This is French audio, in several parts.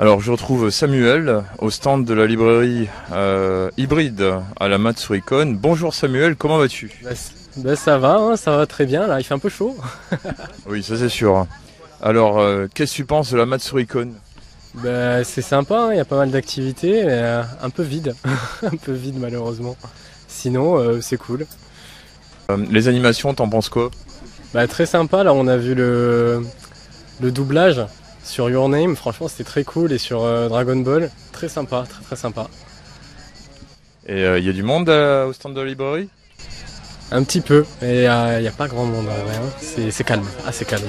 Alors je retrouve Samuel au stand de la librairie euh, hybride à la Matsuricon. Bonjour Samuel, comment vas-tu? Bah, bah, ça va, hein, ça va très bien, là il fait un peu chaud. oui ça c'est sûr. Alors euh, qu'est-ce que tu penses de la Matsuricon bah, C'est sympa, hein, il y a pas mal d'activités, mais euh, un peu vide, un peu vide malheureusement. Sinon c'est cool. les animations, t'en penses quoi? Bah, Très sympa, là on a vu le, le doublage sur Your Name, franchement c'était très cool, et sur euh, Dragon Ball, très sympa, très très sympa. Et il euh, y a du monde euh, au stand de la librairie? Un petit peu, mais il n'y a pas grand monde en vrai, hein. c'est calme, assez calme.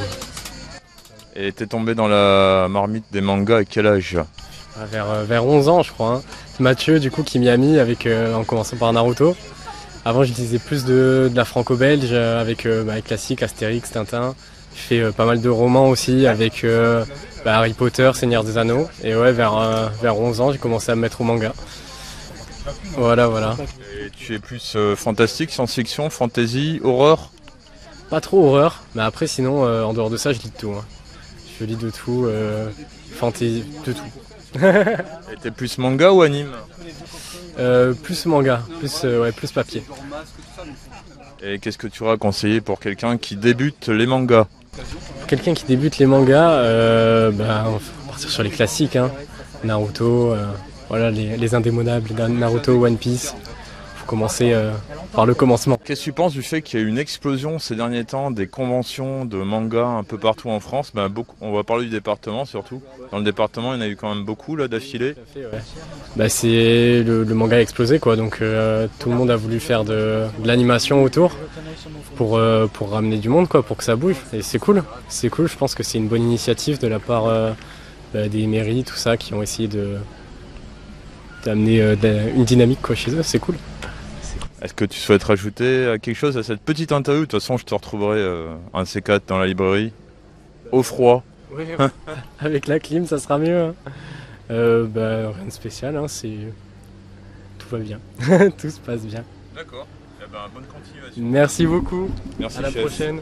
Et t'es tombé dans la marmite des mangas à quel âge? Ah, vers, vers 11 ans je crois. Hein. Mathieu du coup qui m'y a mis avec, en commençant par Naruto. Avant je disais plus de, la franco-belge avec bah, les classiques Astérix, Tintin. Je fais pas mal de romans aussi avec bah, Harry Potter, Seigneur des Anneaux. Et ouais, vers, euh, vers 11 ans, j'ai commencé à me mettre au manga. Voilà, voilà. Et tu es plus euh, fantastique, science-fiction, fantasy, horreur? Pas trop horreur, mais après, sinon, euh, en dehors de ça, je lis de tout. Hein. Je lis de tout, fantasy, de tout. Et t'es plus manga ou anime? Plus manga, plus, ouais, plus papier. Et qu'est-ce que tu auras conseillé pour quelqu'un qui débute les mangas? Quelqu'un qui débute les mangas, euh, bah, on va partir sur les classiques, hein. Naruto, euh, voilà les, les, indémonables, Naruto, One Piece. Faut commencer euh, par le commencement. Qu'est-ce que tu penses du fait qu'il y a eu une explosion ces derniers temps des conventions de manga un peu partout en France? Bah, beaucoup, On va parler du département surtout. Dans le département, il y en a eu quand même beaucoup là d'affilée. Bah, c'est le, manga a explosé quoi, donc tout le monde a voulu faire de, de l'animation autour pour, pour ramener du monde quoi, pour que ça bouge. Et c'est cool c'est cool. Je pense que c'est une bonne initiative de la part euh, bah, des mairies, tout ça, qui ont essayé de d'amener euh, une dynamique quoi, chez eux. C'est cool. Est-ce que tu souhaites rajouter quelque chose à cette petite interview? De toute façon, je te retrouverai euh, un C4 dans la librairie, au froid. Oui, avec la clim, ça sera mieux. Hein. bah, rien de spécial, hein, c'est tout va bien, tout se passe bien. D'accord. Eh ben, bonne continuation. Merci beaucoup. Merci. À la prochaine.